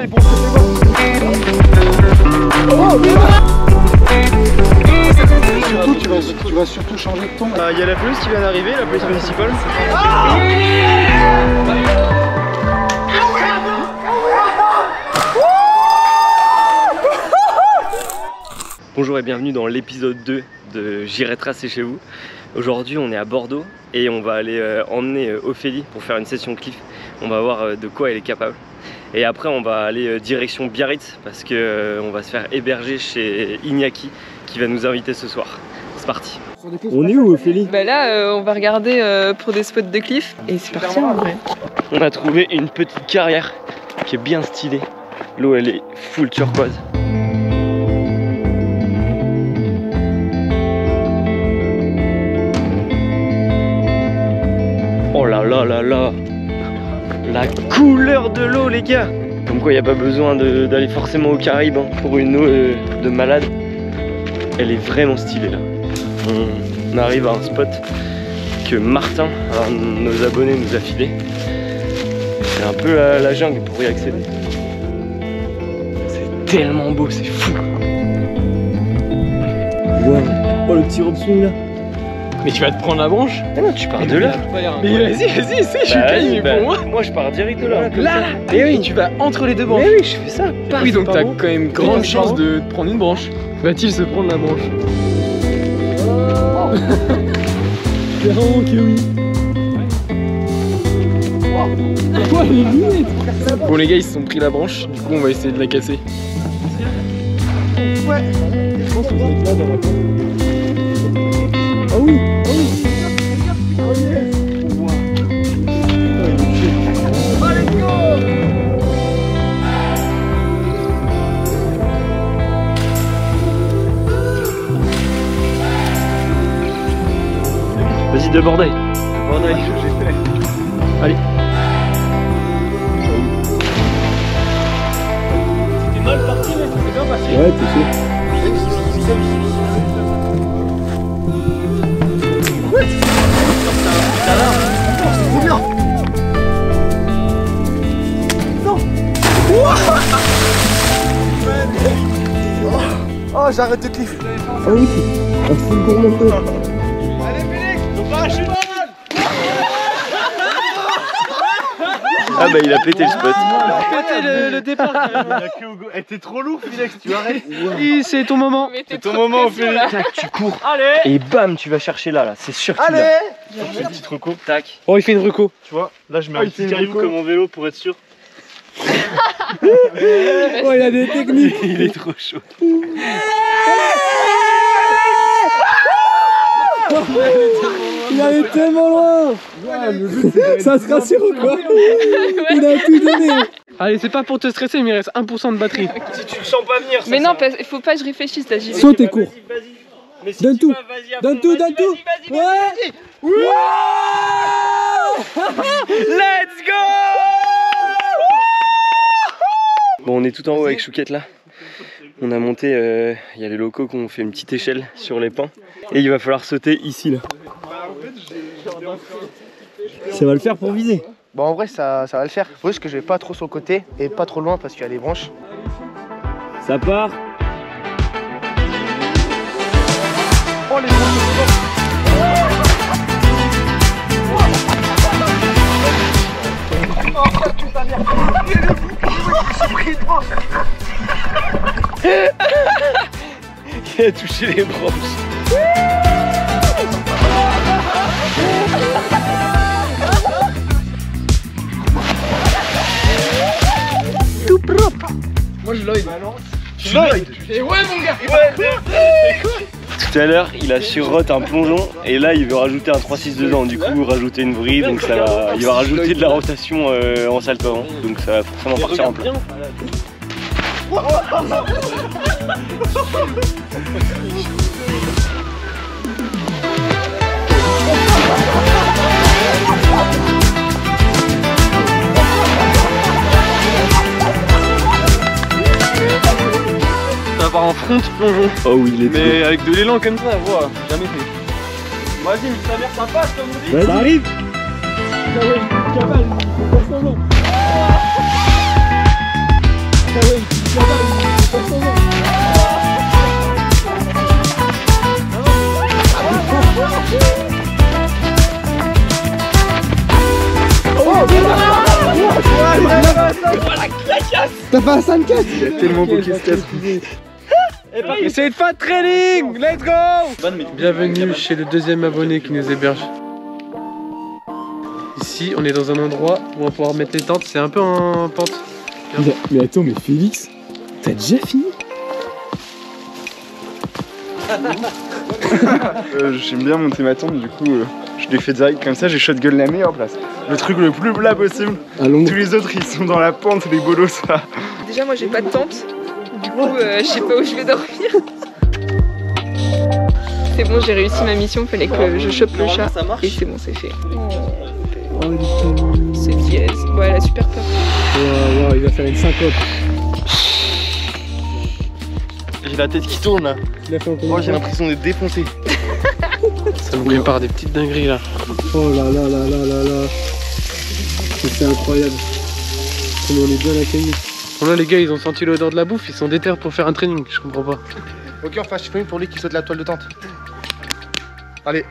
les bons, c'est Surtout, tu vas, tu vas surtout changer de ton. Il y a la police qui vient d'arriver, la police municipale. Bonjour et bienvenue dans l'épisode 2 de J'irai tracer chez vous. Aujourd'hui on est à Bordeaux et on va aller euh, emmener euh, Ophélie pour faire une session cliff. On va voir euh, de quoi elle est capable. Et après on va aller euh, direction Biarritz parce que euh, on va se faire héberger chez Iñaki qui va nous inviter ce soir. C'est parti. On est où Ophélie? Bah là, euh, on va regarder euh, pour des spots de cliff et c'est parti en vrai. On a trouvé une petite carrière qui est bien stylée. L'eau elle est full turquoise. La couleur de l'eau les gars Comme quoi il n'y a pas besoin d'aller forcément aux Caraïbes hein, pour une eau euh, de malade. Elle est vraiment stylée là. On, arrive à un spot que Martin, un nos abonnés, nous a filé. C'est un peu la, la jungle pour y accéder. C'est tellement beau, c'est fou. Oh le petit Robson là. Mais tu vas te prendre la branche Ah non, tu pars de là. Mais vas-y, vas-y, essaie, je suis Bah, mais bah, pour moi. Moi je pars direct de là. Là, là, Mais et oui, tu vas entre les deux branches. Mais oui, je fais ça. Paf, oui, donc t'as quand même grande chance de te prendre une branche. Va-t-il se prendre la branche Clairement que oui. Quoi les lunettes Bon les gars ils se sont pris la branche, du coup on va essayer de la casser. Ouais Je pense que vous êtes là dans la Vas-y, de bordeille. Bordeille. Allez. C'était mal parti mais ça s'est bien passé. Ouais, t'es sûr. Oh, j'arrête de cliff. Ah oui. Ah bah il a pété le spot. Pété le, le départ Eh, t'es trop lourd, Filex, tu arrêtes. C'est ton moment t'es ton moment, là. Tac, tu cours. Et bam, tu vas chercher là, là. C'est sûr qu'il a. Allez Une petite reco. Tac. Oh il fait une reco Tu vois, là, je mets Ah, un il petit caillou comme mon vélo pour être sûr. Oh il a des techniques Il est trop chaud. Il allait tellement loin Ça se rassure ou quoi Il a tout donné Allez c'est pas pour te stresser mais il reste 1% de batterie. Si tu le sens pas venir, ça Mais non, parce- faut pas que je réfléchisse là, j'y vais. Saute et cours Donne tout. Donne tout, donne tout Ouais Let's go Bon, on est tout en haut avec Chouquette là. On a monté, euh, il y a les locaux qui ont fait une petite échelle sur les pans. Et il va falloir sauter ici là. Ça va le faire pour viser. Bon en vrai ça, ça va le faire. Faut juste que je vais pas trop sur le côté et pas trop loin parce qu'il y a les branches. Ça part. Il a touché les branches. Moi je Lloyd. Et ouais mon gars Tout à l'heure, il a surrote un plongeon et là, il veut rajouter un 3-6 dedans. Du coup, rajouter une vrille, donc ça va, il va rajouter de la rotation euh, en salto avant. Donc ça va forcément partir en plein. Ça part en front plongeon. Oh oui, il est Mais avec de l'élan comme ça, voilà, jamais fait. Vas-y, mais ta mère, ça passe, comme on dit. Ça arrive T'as fait un 5 4 Tellement beau qu'il se casse. Et c'est une fin de training Let's go Bienvenue chez le deuxième abonné qui nous héberge. Ici, on est dans un endroit où on va pouvoir mettre les tentes. C'est un peu en pente. Mais, mais attends, mais Félix, t'as déjà fini? Euh, J'aime bien monter ma tente, du coup, euh, je l'ai fait direct comme ça, j'ai shotgun la meilleure place. Le truc le plus plat possible. Tous les autres, ils sont dans la pente, les bolos, ça. Déjà, moi, j'ai pas de tente. Du coup, euh, je sais pas où je vais dormir. C'est bon, j'ai réussi ma mission. Fallait que je chope le chat. Et c'est bon, c'est fait. Oh. C'est dièse. Ouais, elle a super peur. Il va faire une syncope. J'ai la tête qui tourne là. Il a fait encore Moi une j'ai l'impression d'être défoncé. Ça nous prépare des petites dingueries là. Oh là là là là là là. C'est incroyable. Comment on est bien accueillis. Bon là les gars ils ont senti l'odeur de la bouffe, ils sont déter pour faire un training, je comprends pas. Ok, on fait un chiffon pour lui qui saute la toile de tente. Allez,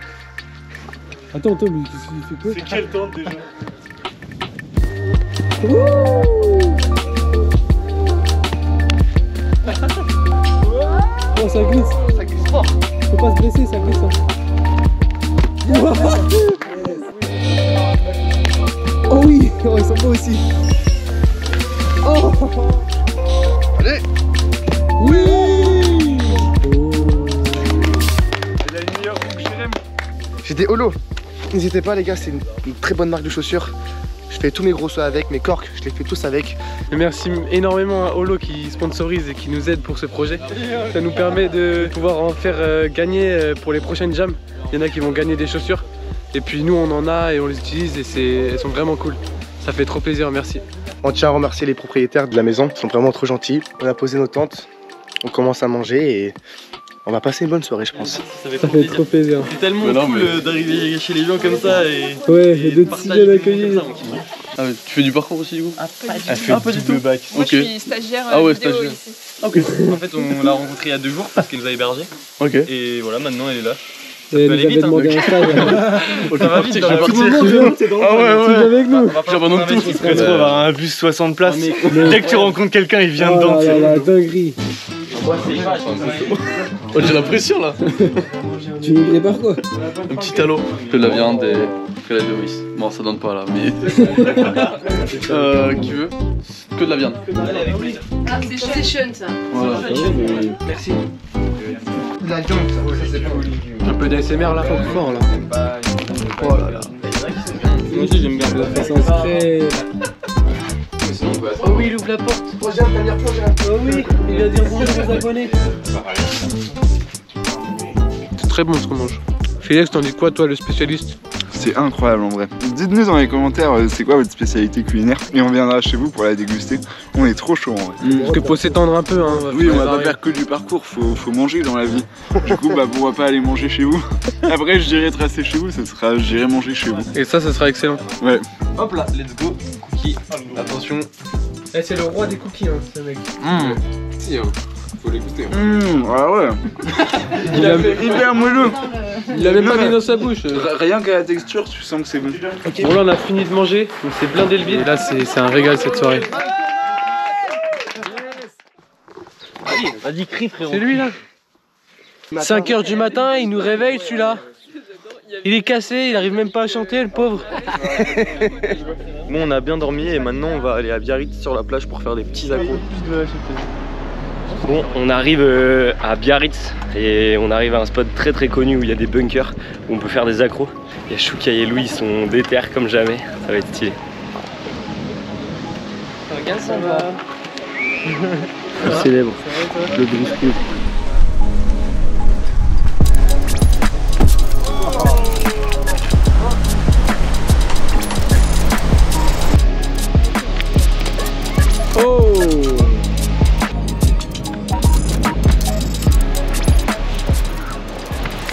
Attends, attends, mais qu'est-ce qu'il fait quoi? C'est quelle tente déjà? Oh, ça glisse. ça glisse fort. Faut pas se blesser, ça glisse. hein. Oh oui, oh, ils sont beaux aussi. Oh Allez. Oui des holos. N'hésitez pas les gars, c'est une, une très bonne marque de chaussures. Je fais tous mes gros sauts avec, mes corks, je les fais tous avec. Merci énormément à Holo qui sponsorise et qui nous aide pour ce projet. Ça nous permet de pouvoir en faire euh, gagner euh, pour les prochaines jams. Il y en a qui vont gagner des chaussures. Et puis nous on en a et on les utilise et elles sont vraiment cool. Ça fait trop plaisir, merci. On tient à remercier les propriétaires de la maison, ils sont vraiment trop gentils. On a posé nos tentes, on commence à manger et on va passer une bonne soirée je pense. Ça fait Ça fait trop plaisir. C'est tellement cool euh, d'arriver chez les gens comme ça et. Ouais, d'être si partager bien accueillis. ça. Ah ouais, tu fais du parcours aussi du coup Elle fait ah, pas du tout. bac. Moi, je suis stagiaire euh, Ah ouais, vidéo stagiaire. ici. En fait, on l'a rencontrée il y a deux jours parce qu'elle nous a hébergés. Ok. Et voilà, maintenant elle est là. Et peut aller vite, hein. Ça va vite, dans la partir. petite- Tout le monde, viens, Ah ouais, tu viens avec nous. On J'abandonne tout. qui se retrouve à un bus 60 places. Mais- Dès que tu rencontres quelqu'un, il vient Oh dedans. la dinguerie. Oh, j'ai la pression là Tu nous prépares quoi Un petit halo. Que de la viande et que la de riz. Bon, ça donne pas là, mais. euh, qui veut Que de la viande. Ah, c'est session ça. Voilà. Merci. La jump, ça, ça c'est bon. Un peu d'ASMR là. Fort là. Oh là là. Moi aussi, j'aime bien. La façon très. La prochaine. Oh oui, il va dire bonjour aux abonnés. C'est très bon ce qu'on mange. Félix, t'en dis quoi toi le spécialiste? C'est incroyable en vrai. Dites-nous dans les commentaires euh, c'est quoi votre spécialité culinaire et on viendra chez vous pour la déguster. On est trop chaud en vrai. Parce que faut s'étendre un peu hein. Oui, on va pas faire que du parcours, faut, faut manger dans la vie. Du coup, bah pourquoi pas aller manger chez vous? Après, je dirais tracer chez vous, ce sera j'irai manger chez vous. Et ça, ça sera excellent. Ouais. Hop là, let's go. Cookie. Attention. Eh, c'est le roi des cookies hein, ce mec. Si, hein. Faut l'écouter. Mmh, ah ouais. Il a, Hyper moelleux. il a même pas mis dans sa bouche. Rien qu'à la texture, tu sens que c'est bon. Bon là on a fini de manger, donc c'est blindé le vide. Et là c'est c'est un régal cette soirée. Vas-y, crie frérot. C'est lui là 5h du matin, il nous réveille celui-là. Il est cassé, il arrive même pas à chanter le pauvre. Bon, on a bien dormi et maintenant on va aller à Biarritz sur la plage pour faire des petits accros. Bon, on arrive euh, à Biarritz et on arrive à un spot très très connu où il y a des bunkers où on peut faire des accros. Il y a Chouka et Louis, ils sont déter comme jamais, ça va être stylé. Regarde ça va. Célèbre. Le briscoe.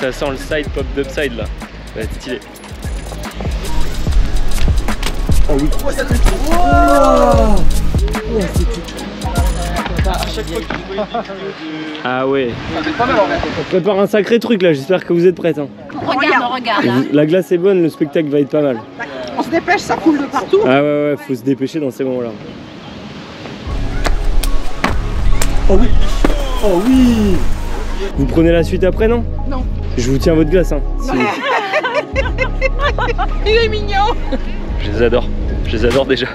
Ça sent le side pop d'upside là, ça va être stylé. Ah ouais. On prépare un sacré truc là, j'espère que vous êtes prêtes. hein. Regarde, regarde. hein. La glace est bonne, le spectacle va être pas mal. On se dépêche, ça coule de partout. Ah ouais ouais, faut se dépêcher dans ces moments-là. Oh oui Oh oui Vous prenez la suite après, Non? Je vous tiens votre glace, hein. si- Il est mignon Je les adore. Je les adore déjà.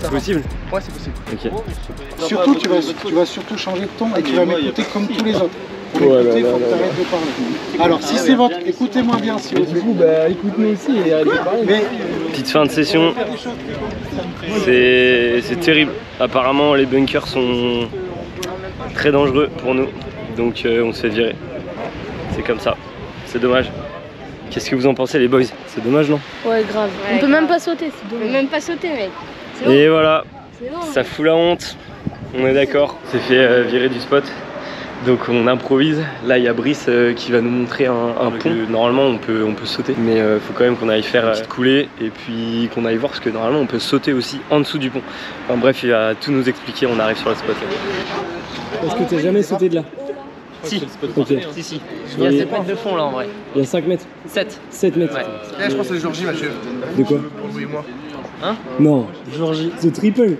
C'est possible Ouais, c'est possible. Surtout, tu vas, tu vas surtout changer de ton et tu vas m'écouter comme tous les autres. Pour Oh là m'écouter, il là faut que là tu arrêtes de parler. Alors, si c'est votre, écoutez-moi bien, s'il vous plaît. bah écoute-nous aussi et arrête de parler. Mais Petite fin de session. C'est c'est terrible. Apparemment, les bunkers sont très dangereux pour nous. Donc, euh, on se fait virer. C'est comme ça. C'est dommage. Qu'est-ce que vous en pensez, les boys? C'est dommage, non? Ouais, grave. on peut même pas sauter, c'est On peut même pas sauter, mec. C'est bon. Et voilà, C'est bon. ça fout la honte. On est d'accord. On s'est fait euh, virer du spot. Donc on improvise. Là il y a Brice euh, qui va nous montrer un, un pont. que Normalement on peut, on peut sauter, mais il faut quand même qu'on aille faire euh, une petite coulée et puis qu'on aille voir parce que normalement on peut sauter aussi en dessous du pont. Enfin bref, il va tout nous expliquer. On arrive sur le spot. Est-ce que t'as jamais sauté de là Si, Ok. si, si. Il y a 7 mètres de fond là en vrai. Il y a 5 mètres 7. 7 mètres je pense que c'est le jour J, Mathieu. De quoi Pour vous et moi. Non. Ce triple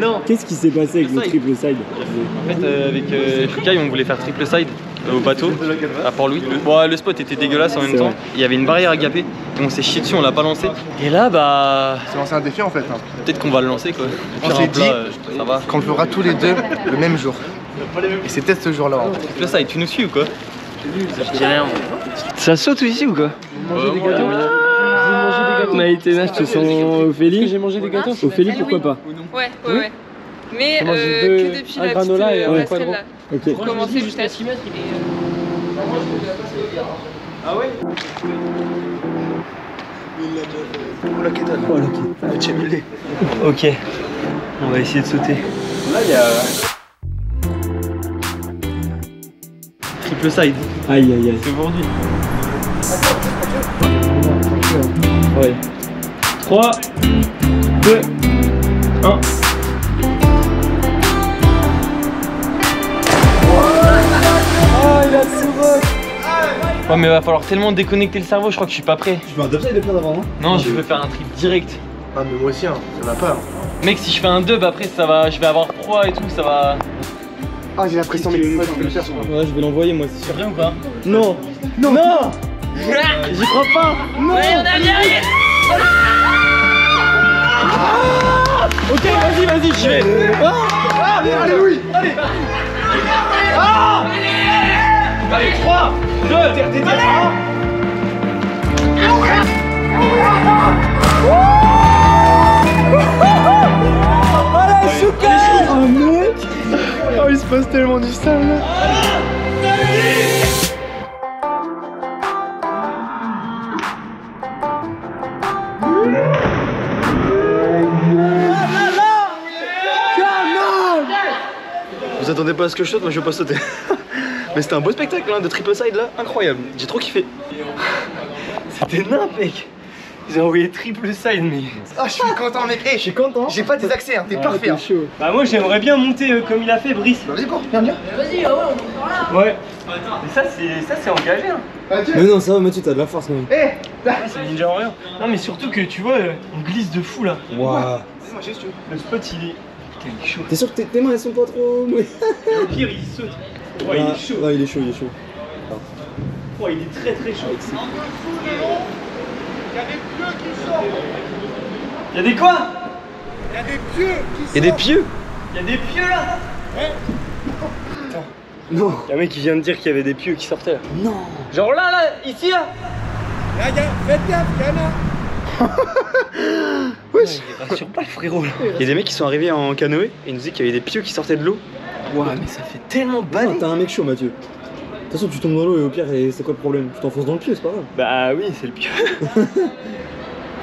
Non. Qu'est-ce qui s'est passé avec le triple side En fait, euh, avec euh, Shukai, on voulait faire triple side euh, au bateau à Port-Louis. Bon, ouais, le spot était dégueulasse en même temps. vrai. Il y avait une barrière à gaper. Et on s'est chié dessus, on l'a pas lancé. Et là, bah, C'est lancé un défi en fait. hein. peut-être qu'on va le lancer quoi. On s'est dit euh, ça va. qu'on le fera tous les deux le même jour. Et c'est peut-être ce jour-là. Triple side, tu nous suis ou quoi? Je dis rien. Ça saute ici ou quoi? J'ai mangé des gâteaux. Maïtena, je te sens Est-ce que Ophélie j'ai mangé des gâteaux Ophélie, pourquoi pas Ouais, ouais, ouais. Mais euh, deux- que depuis un la petite euh, passerelle, là. Ok. Pour commencer jusqu'à 6 mètres. Oh la kétane. Oh, Tchemilé. Ok. On va essayer de sauter. Triple side, Aïe, aïe, aïe. c'est aujourd'hui. Ouais. 3, 2, 1. Ouais, mais va falloir tellement déconnecter le cerveau, je crois que je suis pas prêt. Tu fais un dubside de plein d'avant, non Non, je veux faire un trip direct. Ah, mais moi aussi, hein. ça va pas. hein. Mec, si je fais un dub après, ça va, je vais avoir froid et tout, ça va. Ah, j'ai la pression, mais ouais, je peux le faire. Ouais, je vais l'envoyer moi, c'est sûr. Bien ou pas? Non Non Non J'y crois pas Non Ok, vas-y, vas-y, j'y vais. Allez, oui Allez, 3, 2, 1. Oh mec Oh, il se passe tellement du sable là. À ce que je saute, moi je vais pas sauter. Mais c'était un beau spectacle hein, de triple side là, incroyable. J'ai trop kiffé. C'était nimp, mec. J'ai envoyé triple side, mais. Ah, je suis content, mec. Eh, je suis content. J'ai pas tes accès, hein. t'es parfait. Hein. chaud. Bah, moi, j'aimerais bien monter euh, comme il a fait, Brice. Vas-y, go, viens, viens. Ouais. Mais ça, c'est ça, c'est engagé, hein. Mais non, ça va Mathieu, t'as de la force quand même. Eh, C'est ninja warrior. Non, mais surtout que tu vois, euh, on glisse de fou là. Waouh Le spot, il est. Il est chaud. T'es sûr que tes, mains elles sont pas trop au pire, il saute. Ouais, il est chaud. Ouais, il est chaud, il est chaud. Ouais, il est très très chaud. Il y a des quoi? Il y a des pieux Il y a des pieux? Là Non Il y a un mec qui vient de dire qu'il y avait des pieux qui sortaient là. Non Genre là, là, ici là Wesh Il rassure pas le frérot là. Il y a des mecs qui sont arrivés en canoë et ils nous disaient qu'il y avait des pieux qui sortaient de l'eau. Ouah, mais ça fait tellement balle. t'as un mec chaud Mathieu. De toute façon, tu tombes dans l'eau et au pire, et c'est quoi le problème? Tu t'enfonces dans le pied, c'est pas grave. Bah oui, c'est le pieu.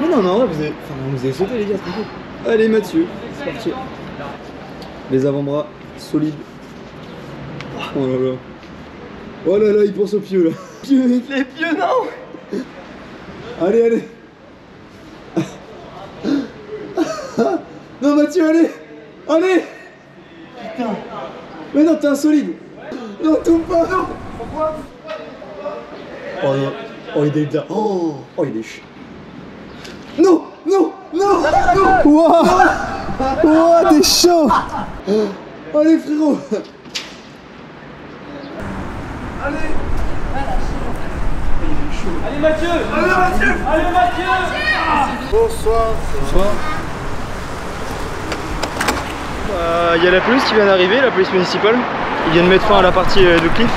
Mais non, non, vous avez, enfin, vous avez sauté les gars, tranquille. Allez Mathieu, c'est parti. Les avant-bras solides. Oh là là. Oh là là, il pense au pieu là. Pieu. Les pieux, non Allez, allez. Non Mathieu, allez. Allez. Putain. Mais non, t'es insolide. Non, tombe pas. Non. Pourquoi Oh non. Oh, il est là. Oh, oh il est ch- Non, non. Wouah Wouah, t'es chaud Allez frérot Allez Mathieu Allez Mathieu Allez Mathieu Bonsoir Bonsoir. Il y a la police qui vient d'arriver, la police municipale. Ils viennent mettre fin à la partie euh, de cliff.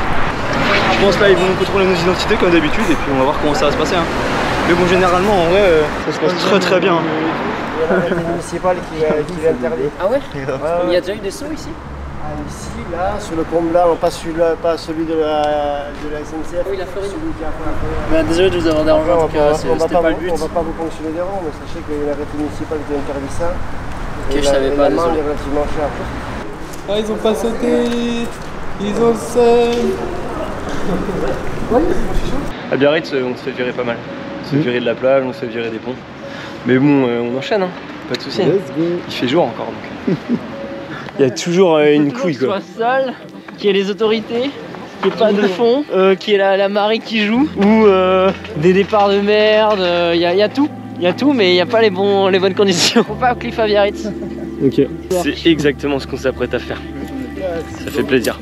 Je pense là ils vont contrôler nos identités comme d'habitude et puis on va voir comment ça va se passer. hein. Mais bon généralement en vrai euh, ça se passe très très bien. municipal qui, euh, qui l'interdit. Ah ouais Ouais, Il y a déjà eu des sauts ici Ah, Ici, là, sur le pont là, pas celui, là, pas celui de la, de la SNCF. Oui, la Floride. Qui a la. Bah, désolé de vous avoir dérangé, en On tout cas, on va c'était pas pas le vous- but. On va pas vous ponctionner des ronds, mais sachez qu'il y a l'arrêté municipal qui interdit ça. Ok, je savais pas, désolé. Ah, ils ont pas sauté Ils ont le seum À Biarritz, euh, on se fait virer pas mal. On se fait virer de la plage, on se fait virer des ponts. Mais bon, euh, on enchaîne, hein. pas de soucis. Il fait jour encore donc. Il y a toujours euh, une couille quoi. Soit seul, qu'il y ait les autorités, qu'il n'y ait pas de fond, euh, qu'il y ait la, la marée qui joue, ou euh, des départs de merde, il y, a- y a tout. Il y a tout, mais il n'y a pas les, bons, les bonnes conditions. Faut pas au cliff à Biarritz. Ok. C'est exactement ce qu'on s'apprête à faire. Ça fait plaisir.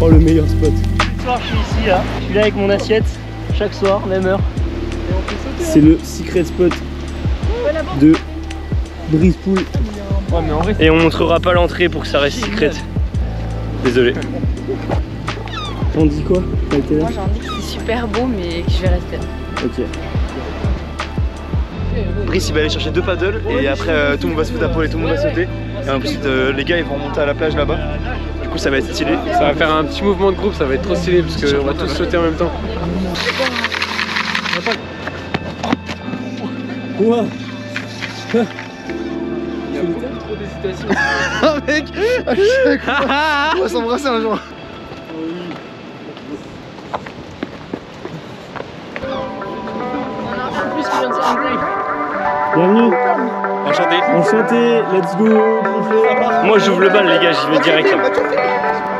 Oh le meilleur spot. Ce soir, je suis ici, là. Je suis là avec mon assiette, chaque soir, même heure. C'est le secret spot de Brispool. Et on montrera pas l'entrée pour que ça reste secrète. Désolé. On dit quoi Moi j'ai envie que c'est super beau mais que je vais rester là. Ok. Brice il va aller chercher deux paddles et après euh, tout le monde va se foutre à poil et tout le monde va sauter. Et ensuite euh, les gars ils vont remonter à la plage là-bas. Du coup ça va être stylé. Ça va faire un petit mouvement de groupe, ça va être trop stylé parce qu'on va tous sauter en même temps. Ouah Trop d'hésitation. Ah mec À chaque fois On va s'embrasser un jour Bienvenue Enchanté. Enchanté, let's go Moi j'ouvre le bal les gars, j'y vais direct. là.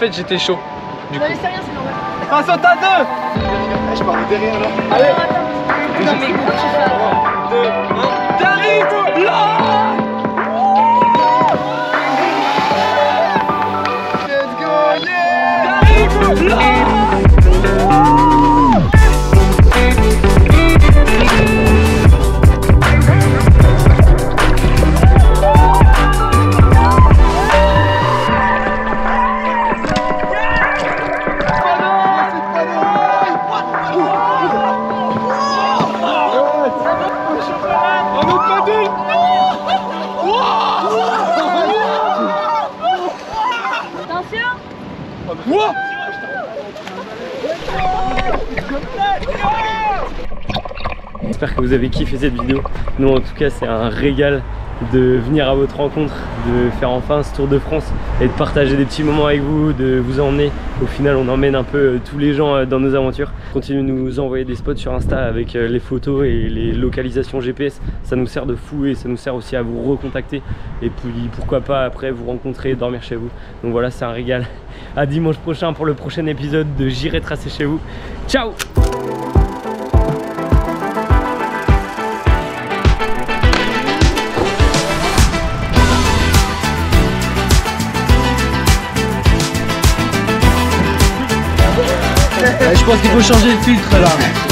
Fait j'étais chaud. J'espère que vous avez kiffé cette vidéo. Nous en tout cas c'est un régal de venir à votre rencontre, de faire enfin ce tour de France et de partager des petits moments avec vous, de vous emmener. Au final on emmène un peu euh, tous les gens euh, dans nos aventures. Continuez de nous envoyer des spots sur Insta avec euh, les photos et les localisations GPS. Ça nous sert de fou et ça nous sert aussi à vous recontacter. Et puis pourquoi pas après vous rencontrer et dormir chez vous. Donc voilà c'est un régal. À dimanche prochain pour le prochain épisode de J'irai tracer chez vous. Ciao pense qu'il faut changer le filtre là.